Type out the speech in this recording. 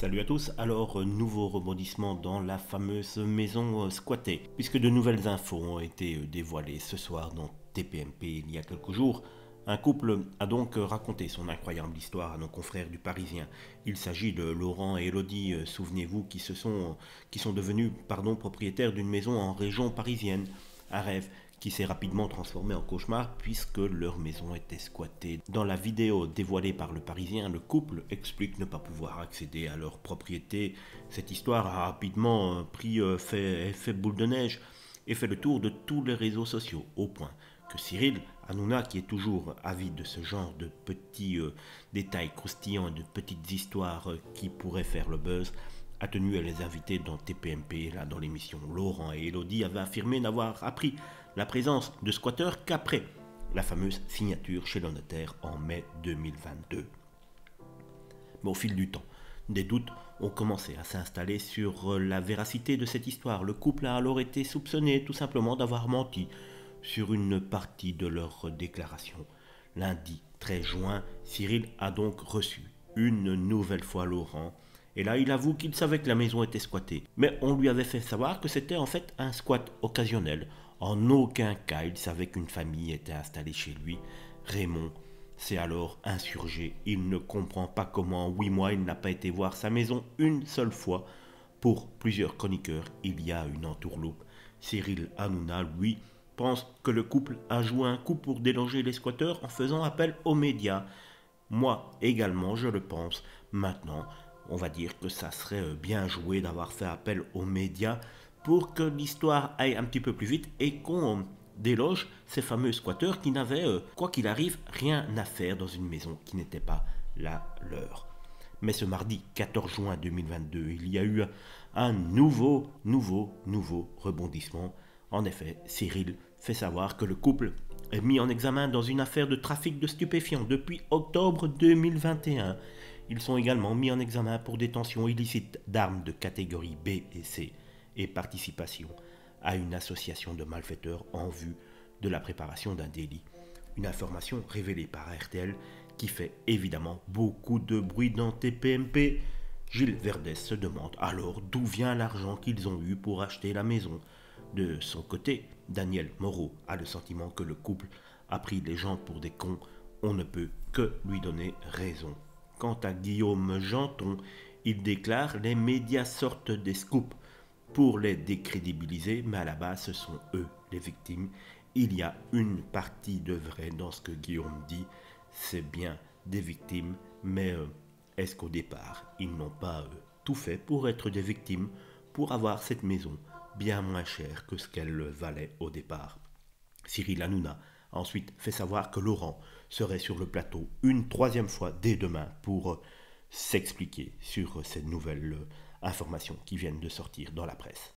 Salut à tous, alors nouveau rebondissement dans la fameuse maison euh, squattée, puisque de nouvelles infos ont été euh, dévoilées ce soir dans TPMP il y a quelques jours. Un couple a donc raconté son incroyable histoire à nos confrères du Parisien. Il s'agit de Laurent et Elodie, euh, souvenez-vous, qui, se sont, qui sont devenus pardon, propriétaires d'une maison en région parisienne. Un rêve qui s'est rapidement transformé en cauchemar puisque leur maison était squattée. Dans la vidéo dévoilée par le Parisien, le couple explique ne pas pouvoir accéder à leur propriété. Cette histoire a rapidement euh, pris euh, effet boule de neige et fait le tour de tous les réseaux sociaux, au point que Cyril Hanouna, qui est toujours avide de ce genre de petits euh, détails croustillants et de petites histoires qui pourraient faire le buzz, a tenu à les inviter dans TPMP, là dans l'émission. Laurent et Elodie avaient affirmé n'avoir appris la présence de squatteurs qu'après la fameuse signature chez le notaire en mai 2022. Mais au fil du temps, des doutes ont commencé à s'installer sur la véracité de cette histoire. Le couple a alors été soupçonné tout simplement d'avoir menti sur une partie de leur déclaration. Lundi 13 juin, Cyril a donc reçu une nouvelle fois Laurent et là, il avoue qu'il savait que la maison était squattée. Mais on lui avait fait savoir que c'était en fait un squat occasionnel. En aucun cas, il savait qu'une famille était installée chez lui. Raymond s'est alors insurgé. Il ne comprend pas comment en huit mois il n'a pas été voir sa maison une seule fois. Pour plusieurs chroniqueurs, il y a une entourloupe. Cyril Hanouna, lui, pense que le couple a joué un coup pour déloger les squatteurs en faisant appel aux médias. Moi également, je le pense. Maintenant, on va dire que ça serait euh, bien joué d'avoir fait appel aux médias pour que l'histoire aille un petit peu plus vite et qu'on déloge ces fameux squatteurs qui n'avaient, euh, quoi qu'il arrive, rien à faire dans une maison qui n'était pas la leur. Mais ce mardi 14 juin 2022, il y a eu un nouveau, nouveau, nouveau rebondissement. En effet, Cyril fait savoir que le couple est mis en examen dans une affaire de trafic de stupéfiants depuis octobre 2021 ils sont également mis en examen pour détention illicite d'armes de catégorie B et C et participation à une association de malfaiteurs en vue de la préparation d'un délit. Une information révélée par RTL qui fait évidemment beaucoup de bruit dans TPMP. Gilles Verdès se demande alors d'où vient l'argent qu'ils ont eu pour acheter la maison. De son côté, Daniel Moreau a le sentiment que le couple a pris les gens pour des cons. On ne peut que lui donner raison. Quant à Guillaume Janton, il déclare Les médias sortent des scoops pour les décrédibiliser, mais à la base, ce sont eux les victimes. Il y a une partie de vrai dans ce que Guillaume dit. C'est bien des victimes, mais euh, est-ce qu'au départ, ils n'ont pas euh, tout fait pour être des victimes, pour avoir cette maison bien moins chère que ce qu'elle valait au départ? Cyril Hanouna ensuite fait savoir que Laurent serait sur le plateau une troisième fois dès demain pour s'expliquer sur ces nouvelles informations qui viennent de sortir dans la presse.